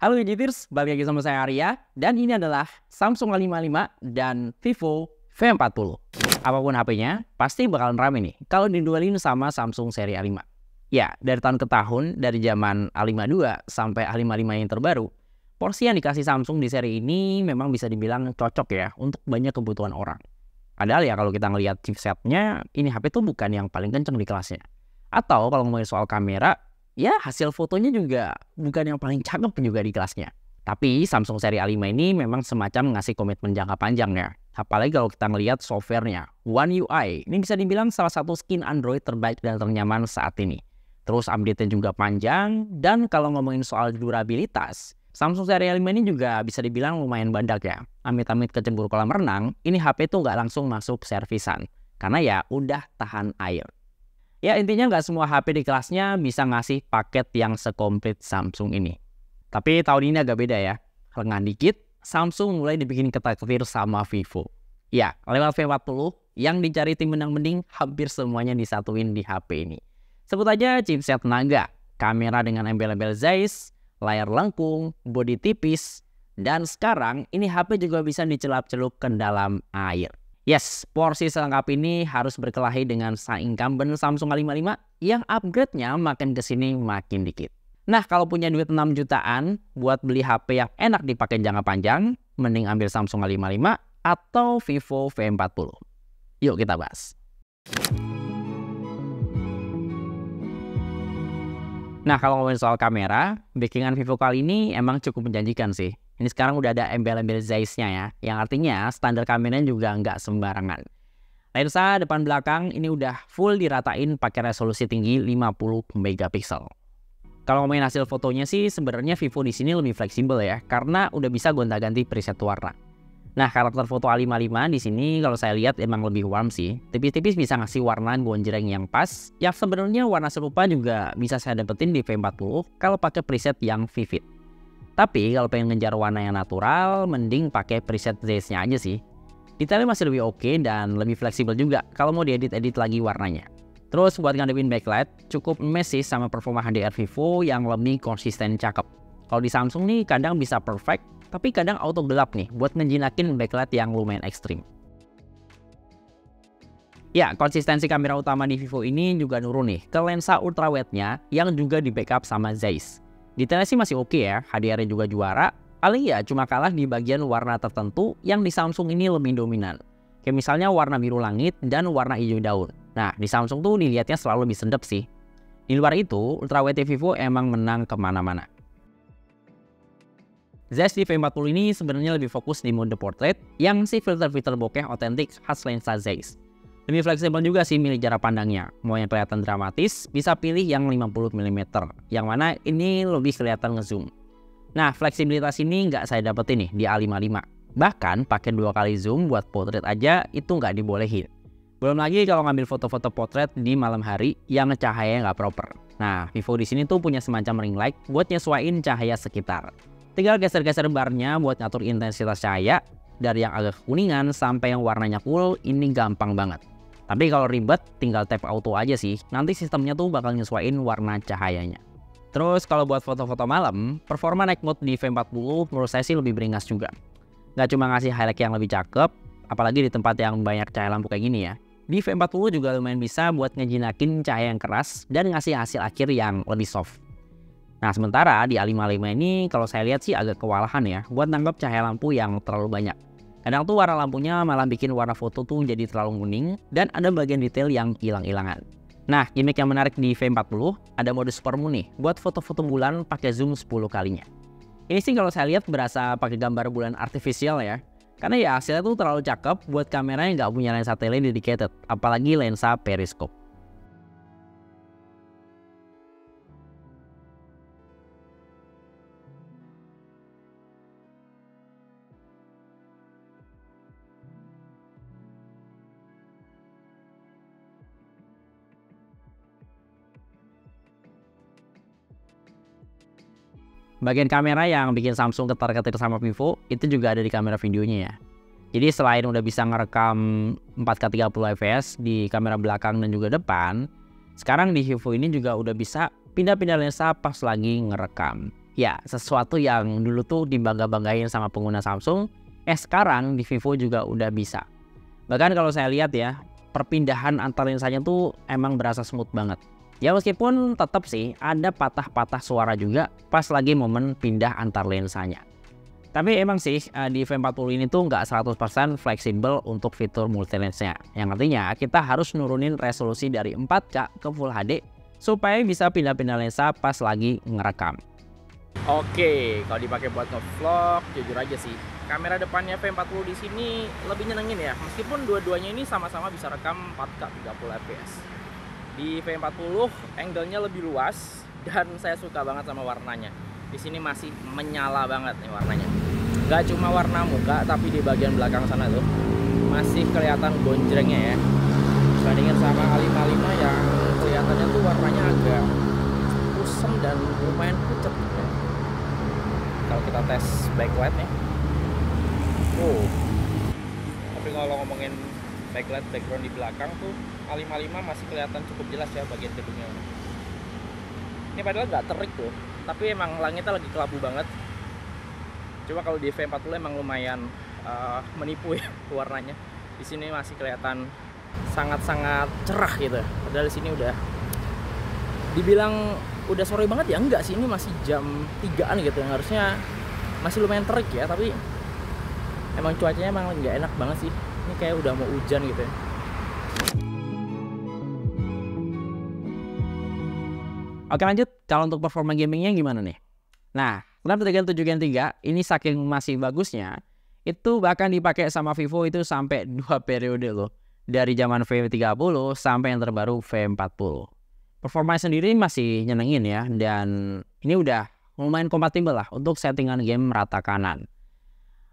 Halo Digiters, balik lagi sama saya Arya dan ini adalah Samsung A55 dan Vivo V40. Apa pun HP-nya, pasti bakalan rame nih kalau diduelin sama Samsung seri A5. Ya, dari tahun ke tahun, dari zaman A52 sampai A55 yang terbaru, porsi yang dikasih Samsung di seri ini memang bisa dibilang cocok ya untuk banyak kebutuhan orang. Padahal ya kalau kita ngelihat chipsetnya, ini HP tuh bukan yang paling kenceng di kelasnya. Atau kalau ngomongin soal kamera, ya hasil fotonya juga bukan yang paling cakep juga di kelasnya. Tapi Samsung seri A5 ini memang semacam ngasih komitmen jangka panjang ya. Apalagi kalau kita ngelihat softwarenya, One UI. Ini bisa dibilang salah satu skin Android terbaik dan ternyaman saat ini. Terus update-nya juga panjang, dan kalau ngomongin soal durabilitas, Samsung seri A5 ini juga bisa dibilang lumayan bandak ya. Amit-amit kecebur kolam renang, ini HP tuh nggak langsung masuk servisan. Karena ya udah tahan air. Ya intinya nggak semua HP di kelasnya bisa ngasih paket yang sekomplit Samsung ini. Tapi tahun ini agak beda ya. Lengan dikit, Samsung mulai dibikin ketar-ketir sama Vivo. Ya, lewat V40 yang dicari tim menang mending hampir semuanya disatuin di HP ini. Sebut aja chipset tenaga, kamera dengan embel-embel Zeiss, layar lengkung, bodi tipis, dan sekarang ini HP juga bisa dicelup-celup ke dalam air. Yes, porsi selengkap ini harus berkelahi dengan sang incumbent Samsung A55 yang upgrade-nya makin ke sini makin dikit. Nah, kalau punya duit 6 jutaan buat beli HP yang enak dipakai jangka panjang, mending ambil Samsung A55 atau Vivo V40. Yuk kita bahas. Nah, kalau ngomongin soal kamera, backingan Vivo kali ini emang cukup menjanjikan sih. Ini sekarang udah ada embel-embel Zeiss-nya ya, yang artinya standar kameranya juga nggak sembarangan. Lensa depan belakang ini udah full diratain pakai resolusi tinggi 50 megapiksel. Kalau ngomongin hasil fotonya sih sebenarnya Vivo di sini lebih fleksibel ya, karena udah bisa gonta-ganti preset warna. Nah, karakter foto A55 di sini kalau saya lihat emang lebih warm sih. Tipis-tipis bisa ngasih warna gonjreng yang pas. Yang sebenarnya warna serupa juga bisa saya dapetin di V40 kalau pakai preset yang vivid. Tapi kalau pengen ngejar warna yang natural, mending pakai preset Zeiss-nya aja sih. Detailnya masih lebih oke okay dan lebih fleksibel juga kalau mau diedit-edit lagi warnanya. Terus buat ngadepin backlight, cukup mes sih sama performa HDR Vivo yang lebih konsisten cakep. Kalau di Samsung nih kadang bisa perfect, tapi kadang auto gelap nih buat ngejinakin backlight yang lumayan ekstrim. Ya, konsistensi kamera utama di Vivo ini juga nurun nih ke lensa ultrawide-nya yang juga di backup sama Zeiss. Detailnya sih masih oke ya, HDR-nya juga juara. Paling ya cuma kalah di bagian warna tertentu yang di Samsung ini lebih dominan. Kayak misalnya warna biru langit dan warna hijau daun. Nah, di Samsung tuh dilihatnya selalu lebih sedap sih. Di luar itu, ultrawide Vivo emang menang ke mana-mana. Di V40 ini sebenarnya lebih fokus di mode portrait yang si filter-filter bokeh otentik khas lensa Zeiss. Lebih fleksibel juga sih milih jarak pandangnya. Mau yang kelihatan dramatis, bisa pilih yang 50 mm. Yang mana ini lebih kelihatan ngezoom. Nah, fleksibilitas ini nggak saya dapetin nih di A55. Bahkan pakai dua kali zoom buat portrait aja itu nggak dibolehin. Belum lagi kalau ngambil foto-foto potret di malam hari yang cahaya nggak proper. Nah, Vivo di sini tuh punya semacam ring light buat nyesuaiin cahaya sekitar. Tinggal geser-geser barnya buat ngatur intensitas cahaya dari yang agak kuningan sampai yang warnanya cool ini gampang banget. Tapi kalau ribet, tinggal tap auto aja sih. Nanti sistemnya tuh bakal nyesuaiin warna cahayanya. Terus kalau buat foto-foto malam, performa night mode di V40 menurut saya sih lebih beringas juga. Gak cuma ngasih highlight yang lebih cakep, apalagi di tempat yang banyak cahaya lampu kayak gini ya. Di V40 juga lumayan bisa buat ngejinakin cahaya yang keras dan ngasih hasil akhir yang lebih soft. Nah sementara di A55 ini kalau saya lihat sih agak kewalahan ya buat nangkep cahaya lampu yang terlalu banyak. Kadang tuh warna lampunya malah bikin warna foto tuh jadi terlalu kuning dan ada bagian detail yang hilang-hilangan. Nah, gimmick yang menarik di V40 ada mode super moon buat foto-foto bulan pakai zoom 10 kalinya. Ini sih kalau saya lihat berasa pakai gambar bulan artifisial ya. Karena ya hasilnya tuh terlalu cakep buat kamera yang nggak punya lensa tele dedicated, apalagi lensa periskop. Bagian kamera yang bikin Samsung ketar-ketir sama Vivo itu juga ada di kamera videonya ya. Jadi selain udah bisa ngerekam 4K 30 fps di kamera belakang dan juga depan, sekarang di Vivo ini juga udah bisa pindah-pindah lensa pas lagi ngerekam. Ya, sesuatu yang dulu tuh dibangga-banggain sama pengguna Samsung, eh sekarang di Vivo juga udah bisa. Bahkan kalau saya lihat ya, perpindahan antar lensanya tuh emang berasa smooth banget. Ya meskipun tetap sih ada patah-patah suara juga pas lagi momen pindah antar lensanya. Tapi emang sih eh, di V40 ini tuh nggak 100% fleksibel untuk fitur multi lensnya. Yang artinya kita harus nurunin resolusi dari 4K ke Full HD supaya bisa pindah-pindah lensa pas lagi ngerekam. Oke, kalau dipakai buat nge-vlog, jujur aja sih, kamera depannya V40 di sini lebih nyenengin ya. Meskipun dua-duanya ini sama-sama bisa rekam 4K 30 fps. Di V40 angle-nya lebih luas dan saya suka banget sama warnanya. Di sini masih menyala banget nih warnanya. Gak cuma warna muka tapi di bagian belakang sana tuh masih kelihatan gonjrengnya ya. Bandingin sama A55 yang kelihatannya tuh warnanya agak kusem dan lumayan pucat ya. kalau kita tes backlight nih oh tapi kalau ngomongin backlight background di belakang tuh A55 masih kelihatan cukup jelas ya bagian gedungnya. Ini padahal nggak terik tuh tapi emang langitnya lagi kelabu banget. Cuma kalau di V40 emang lumayan uh, menipu ya warnanya. Di sini masih kelihatan sangat-sangat cerah gitu. Padahal di sini udah dibilang udah sore banget ya enggak sih. Ini masih jam 3an gitu. Yang harusnya masih lumayan terik ya tapi emang cuacanya emang nggak enak banget sih ini kayak udah mau hujan gitu ya Oke lanjut, kalau untuk performa gamingnya gimana nih? Nah, Snapdragon 7 Gen 3 ini saking masih bagusnya, itu bahkan dipakai sama Vivo itu sampai dua periode loh. Dari zaman V30 sampai yang terbaru V40. Performa sendiri masih nyenengin ya, dan ini udah lumayan kompatibel lah untuk settingan game rata kanan.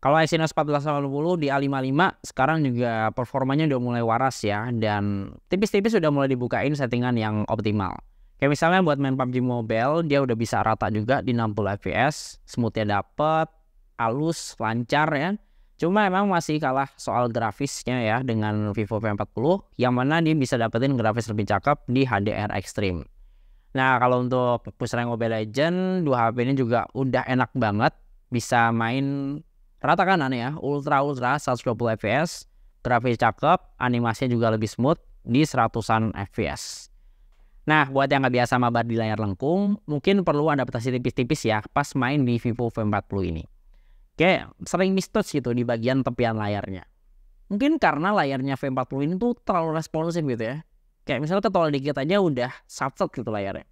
Kalau Exynos 1480 di A55 sekarang juga performanya udah mulai waras ya dan tipis-tipis sudah mulai dibukain settingan yang optimal. Kayak misalnya buat main PUBG Mobile, dia udah bisa rata juga di 60 fps, smoothnya dapet, halus, lancar ya. Cuma emang masih kalah soal grafisnya ya dengan Vivo V40, yang mana dia bisa dapetin grafis lebih cakep di HDR Extreme. Nah kalau untuk push rank Mobile Legend, dua HP ini juga udah enak banget, bisa main rata kanan ya, ultra ultra 120 fps, grafis cakep, animasinya juga lebih smooth di 100an fps. Nah, buat yang nggak biasa mabar di layar lengkung, mungkin perlu adaptasi tipis-tipis ya pas main di Vivo V40 ini. Kayak sering mistouch gitu di bagian tepian layarnya. Mungkin karena layarnya V40 ini tuh terlalu responsif gitu ya. Kayak misalnya ketol dikit aja udah satset gitu layarnya.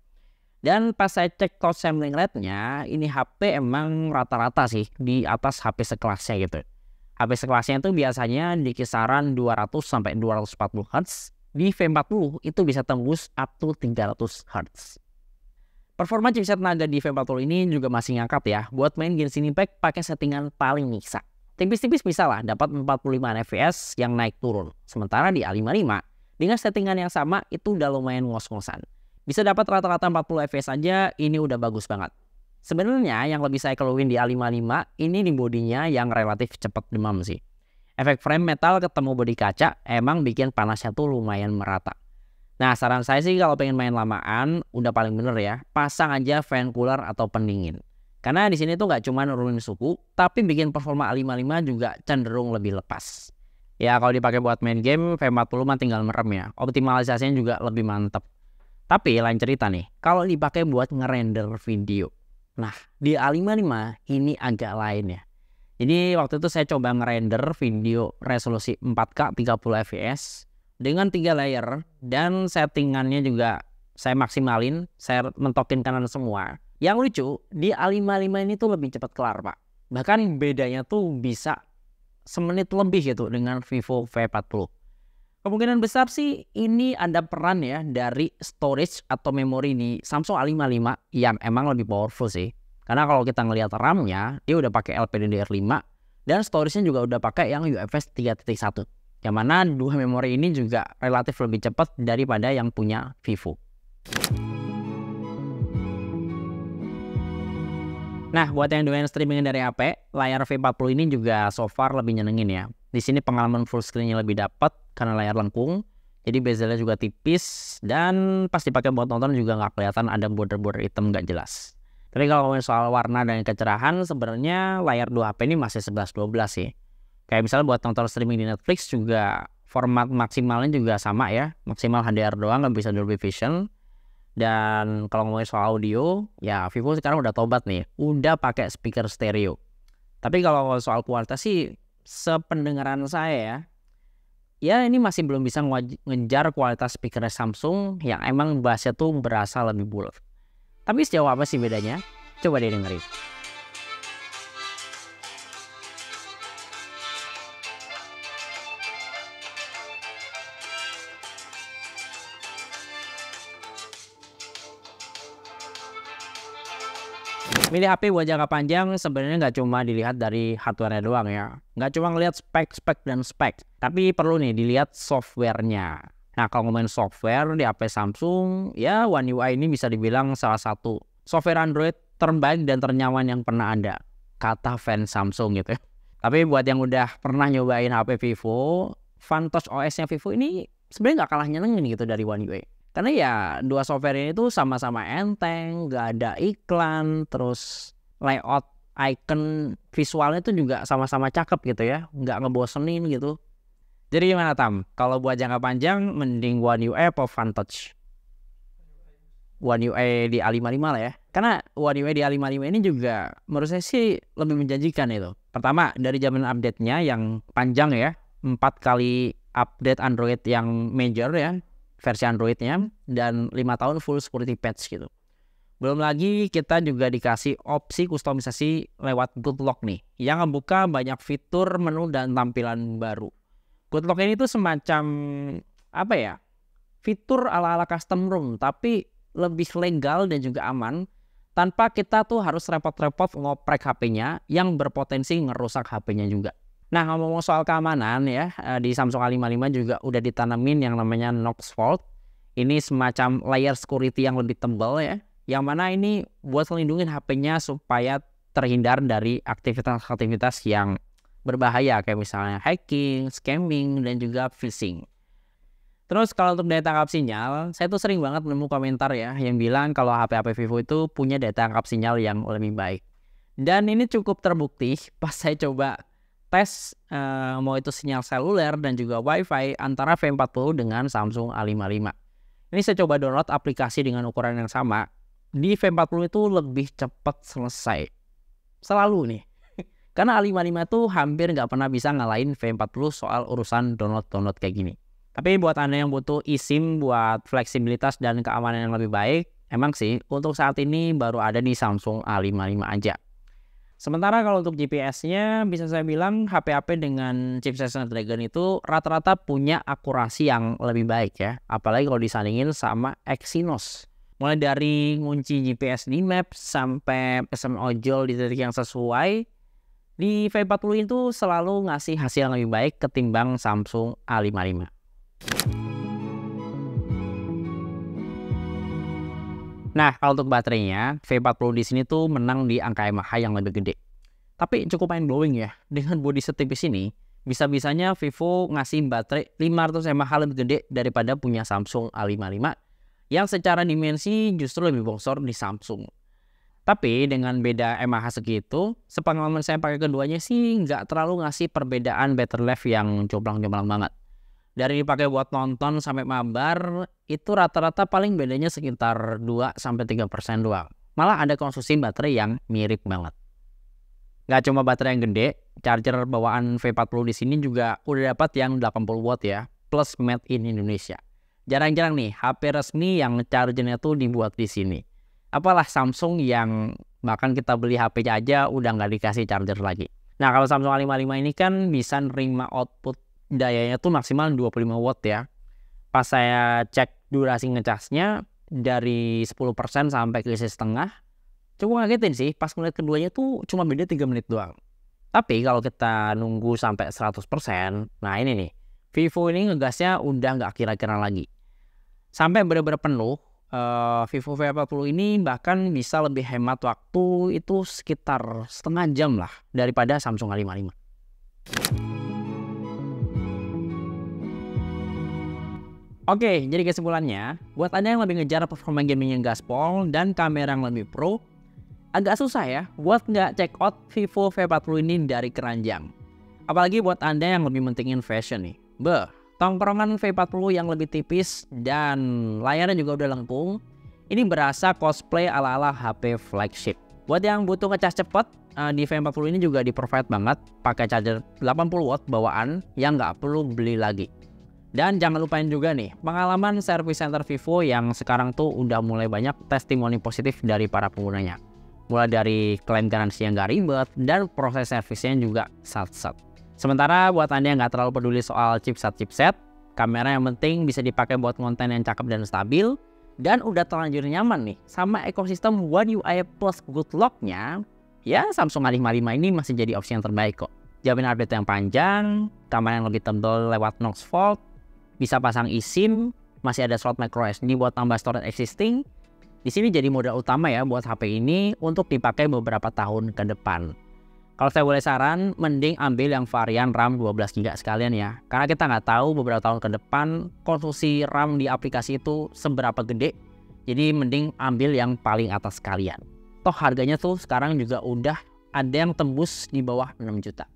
Dan pas saya cek touch sampling rate-nya, ini HP emang rata-rata sih di atas HP sekelasnya gitu. HP sekelasnya itu biasanya di kisaran 200 sampai 240 Hz di V40 itu bisa tembus up to 300 Hz. Performa chipset Naga di V40 ini juga masih ngangkat ya buat main Genshin Impact pakai settingan paling bisa. Tipis-tipis bisa lah dapat 45 fps yang naik turun. Sementara di A55 dengan settingan yang sama itu udah lumayan ngos-ngosan. Bisa dapat rata-rata 40 fps aja ini udah bagus banget. Sebenarnya yang lebih saya keluhin di A55 ini di bodinya yang relatif cepat demam sih efek frame metal ketemu bodi kaca emang bikin panasnya tuh lumayan merata. Nah saran saya sih kalau pengen main lamaan udah paling bener ya pasang aja fan cooler atau pendingin. Karena di sini tuh nggak cuma nurunin suhu tapi bikin performa A55 juga cenderung lebih lepas. Ya kalau dipakai buat main game V40 mah tinggal merem ya. Optimalisasinya juga lebih mantep. Tapi lain cerita nih, kalau dipakai buat ngerender video. Nah, di A55 ini agak lain ya. Jadi waktu itu saya coba ngerender video resolusi 4K 30 fps dengan tiga layer dan settingannya juga saya maksimalin, saya mentokin kanan semua. Yang lucu, di A55 ini tuh lebih cepat kelar, Pak. Bahkan bedanya tuh bisa semenit lebih gitu dengan Vivo V40. Kemungkinan besar sih ini ada peran ya dari storage atau memori di Samsung A55 yang emang lebih powerful sih. Karena kalau kita ngelihat RAM-nya, dia udah pakai LPDDR5 dan storage-nya juga udah pakai yang UFS 3.1. Yang mana dua memori ini juga relatif lebih cepat daripada yang punya Vivo. Nah, buat yang doyan streaming dari HP, layar V40 ini juga so far lebih nyenengin ya. Di sini pengalaman full screen-nya lebih dapat karena layar lengkung, jadi bezelnya juga tipis dan pas dipakai buat nonton juga nggak kelihatan ada border-border hitam nggak jelas. Tapi kalau ngomongin soal warna dan kecerahan, sebenarnya layar 2 HP ini masih 11-12 sih. Kayak misalnya buat nonton streaming di Netflix juga format maksimalnya juga sama ya, maksimal HDR doang nggak bisa Dolby Vision. Dan kalau ngomongin soal audio, ya Vivo sekarang udah tobat nih, udah pakai speaker stereo. Tapi kalau soal kualitas sih, sependengaran saya ya, ya ini masih belum bisa ngejar kualitas speaker Samsung yang emang bassnya tuh berasa lebih bulat. Tapi sejauh apa sih bedanya? Coba deh dengerin. Milih HP buat jangka panjang sebenarnya nggak cuma dilihat dari hardware doang ya. Nggak cuma ngelihat spek, spek, dan spek. Tapi perlu nih dilihat softwarenya. Nah kalau ngomongin software di HP Samsung, ya One UI ini bisa dibilang salah satu software Android terbaik dan ternyaman yang pernah ada. Kata fans Samsung gitu ya. Tapi buat yang udah pernah nyobain HP Vivo, Fantos OS-nya Vivo ini sebenarnya nggak kalah nyenengin gitu dari One UI. Karena ya dua software ini tuh sama-sama enteng, gak ada iklan, terus layout icon visualnya tuh juga sama-sama cakep gitu ya, nggak ngebosenin gitu. Jadi gimana Tam? Kalau buat jangka panjang mending One UI atau Touch? One UI di A55 lah ya. Karena One UI di A55 ini juga menurut saya sih lebih menjanjikan itu. Pertama dari zaman update-nya yang panjang ya, empat kali update Android yang major ya versi Androidnya dan lima tahun full security patch gitu. Belum lagi kita juga dikasih opsi kustomisasi lewat Good Lock nih yang membuka banyak fitur menu dan tampilan baru. Good Lock ini tuh semacam apa ya? Fitur ala-ala custom room tapi lebih legal dan juga aman tanpa kita tuh harus repot-repot ngoprek HP-nya yang berpotensi ngerusak HP-nya juga. Nah ngomong soal keamanan ya eh, di Samsung A55 juga udah ditanamin yang namanya Knox Vault. Ini semacam layer security yang lebih tebal ya. Yang mana ini buat melindungi HP-nya supaya terhindar dari aktivitas-aktivitas yang berbahaya kayak misalnya hacking, scamming, dan juga phishing. Terus kalau untuk daya tangkap sinyal, saya tuh sering banget nemu komentar ya yang bilang kalau HP-HP Vivo itu punya daya tangkap sinyal yang lebih baik. Dan ini cukup terbukti pas saya coba tes uh, mau itu sinyal seluler dan juga WiFi antara V40 dengan Samsung A55. Ini saya coba download aplikasi dengan ukuran yang sama. Di V40 itu lebih cepat selesai. Selalu nih. Karena A55 itu hampir nggak pernah bisa ngalahin V40 soal urusan download-download kayak gini. Tapi buat Anda yang butuh eSIM buat fleksibilitas dan keamanan yang lebih baik, emang sih untuk saat ini baru ada di Samsung A55 aja. Sementara kalau untuk GPS-nya bisa saya bilang HP-HP dengan chipset Snapdragon itu rata-rata punya akurasi yang lebih baik ya. Apalagi kalau disandingin sama Exynos. Mulai dari ngunci GPS di map sampai pesan ojol di titik yang sesuai. Di V40 itu selalu ngasih hasil yang lebih baik ketimbang Samsung A55. Nah, kalau untuk baterainya, V40 di sini tuh menang di angka mAh yang lebih gede. Tapi cukup mind blowing ya, dengan bodi setipis ini, bisa-bisanya Vivo ngasih baterai 500 mAh lebih gede daripada punya Samsung A55 yang secara dimensi justru lebih bongsor di Samsung. Tapi dengan beda mAh segitu, sepengalaman saya pakai keduanya sih nggak terlalu ngasih perbedaan battery life yang jomplang-jomplang banget dari dipakai buat nonton sampai mabar itu rata-rata paling bedanya sekitar 2 sampai 3% doang. Malah ada konsumsi baterai yang mirip banget. Gak cuma baterai yang gede, charger bawaan V40 di sini juga udah dapat yang 80 watt ya, plus made in Indonesia. Jarang-jarang nih HP resmi yang chargernya tuh dibuat di sini. Apalah Samsung yang bahkan kita beli HP aja udah nggak dikasih charger lagi. Nah kalau Samsung A55 ini kan bisa nerima output dayanya tuh maksimal 25 watt ya. Pas saya cek durasi ngecasnya dari 10% sampai ke setengah, cukup ngagetin sih. Pas ngeliat keduanya tuh cuma beda 3 menit doang. Tapi kalau kita nunggu sampai 100%, nah ini nih, Vivo ini ngegasnya udah nggak kira-kira lagi. Sampai benar-benar penuh, uh, Vivo V40 ini bahkan bisa lebih hemat waktu itu sekitar setengah jam lah daripada Samsung A55. Oke, jadi kesimpulannya, buat Anda yang lebih ngejar performa gaming yang gaspol dan kamera yang lebih pro, agak susah ya buat nggak check out Vivo V40 ini dari keranjang. Apalagi buat Anda yang lebih mentingin fashion nih. Beh, tongkrongan V40 yang lebih tipis dan layarnya juga udah lengkung. Ini berasa cosplay ala-ala HP flagship. Buat yang butuh ngecas cepet, uh, di V40 ini juga di provide banget pakai charger 80 watt bawaan yang nggak perlu beli lagi. Dan jangan lupain juga nih, pengalaman service center Vivo yang sekarang tuh udah mulai banyak testimoni positif dari para penggunanya. Mulai dari klaim garansi yang gak ribet dan proses servisnya juga sat-sat. Sementara buat Anda yang nggak terlalu peduli soal chipset-chipset, kamera yang penting bisa dipakai buat konten yang cakep dan stabil, dan udah terlanjur nyaman nih sama ekosistem One UI Plus Good Lock-nya, ya Samsung A55 ini masih jadi opsi yang terbaik kok. Jaminan update yang panjang, kamera yang lebih tebal lewat Knox Vault, bisa pasang eSIM, masih ada slot micro SD buat tambah storage existing. Di sini jadi modal utama ya buat HP ini untuk dipakai beberapa tahun ke depan. Kalau saya boleh saran, mending ambil yang varian RAM 12GB sekalian ya. Karena kita nggak tahu beberapa tahun ke depan konsumsi RAM di aplikasi itu seberapa gede. Jadi mending ambil yang paling atas sekalian. Toh harganya tuh sekarang juga udah ada yang tembus di bawah 6 juta.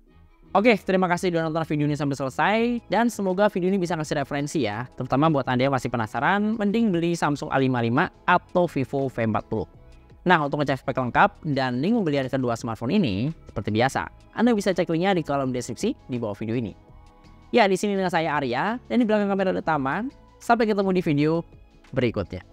Oke, terima kasih sudah nonton video ini sampai selesai dan semoga video ini bisa ngasih referensi ya, terutama buat Anda yang masih penasaran, mending beli Samsung A55 atau Vivo V40. Nah, untuk ngecek spek lengkap dan link pembelian kedua smartphone ini, seperti biasa, Anda bisa cek linknya di kolom deskripsi di bawah video ini. Ya, di sini dengan saya Arya dan di belakang kamera utama. Sampai ketemu di video berikutnya.